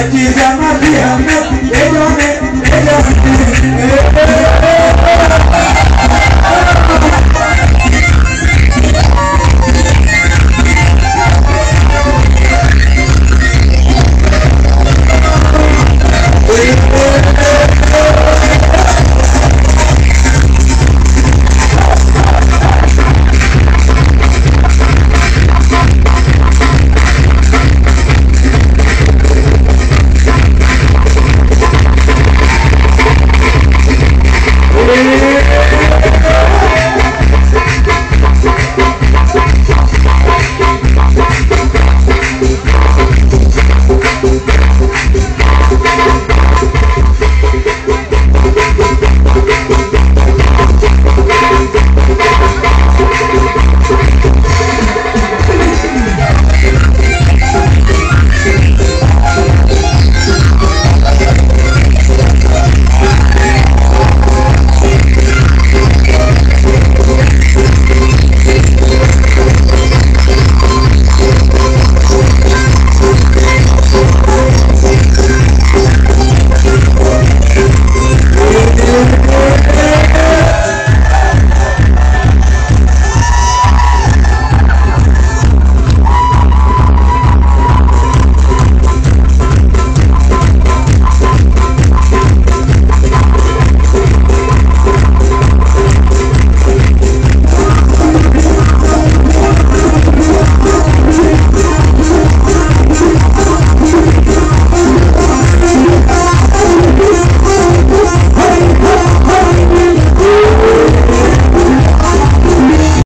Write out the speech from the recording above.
Ẹ jí sẹ́mọ́